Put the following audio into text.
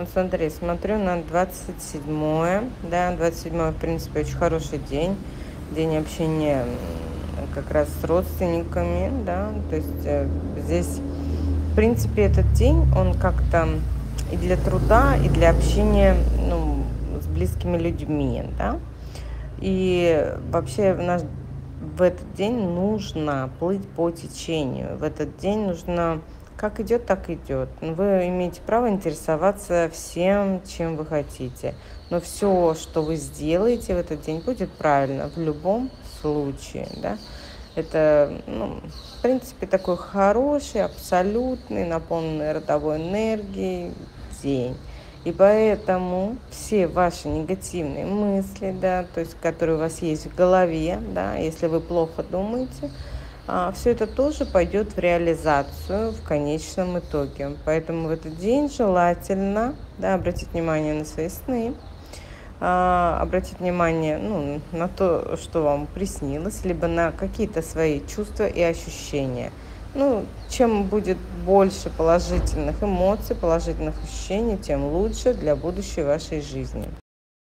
Ну, смотри, смотрю на 27 да, 27 в принципе, очень хороший день, день общения как раз с родственниками, да, то есть э, здесь, в принципе, этот день, он как-то и для труда, и для общения, ну, с близкими людьми, да, и вообще в наш в этот день нужно плыть по течению. В этот день нужно как идет, так идет. Вы имеете право интересоваться всем, чем вы хотите. Но все, что вы сделаете в этот день, будет правильно в любом случае. Да? Это, ну, в принципе, такой хороший, абсолютный, наполненный родовой энергией день. И поэтому все ваши негативные мысли, да, то есть, которые у вас есть в голове, да, если вы плохо думаете, все это тоже пойдет в реализацию в конечном итоге. Поэтому в этот день желательно да, обратить внимание на свои сны, а, обратить внимание ну, на то, что вам приснилось, либо на какие-то свои чувства и ощущения. Ну, чем будет больше положительных эмоций, положительных ощущений, тем лучше для будущей вашей жизни.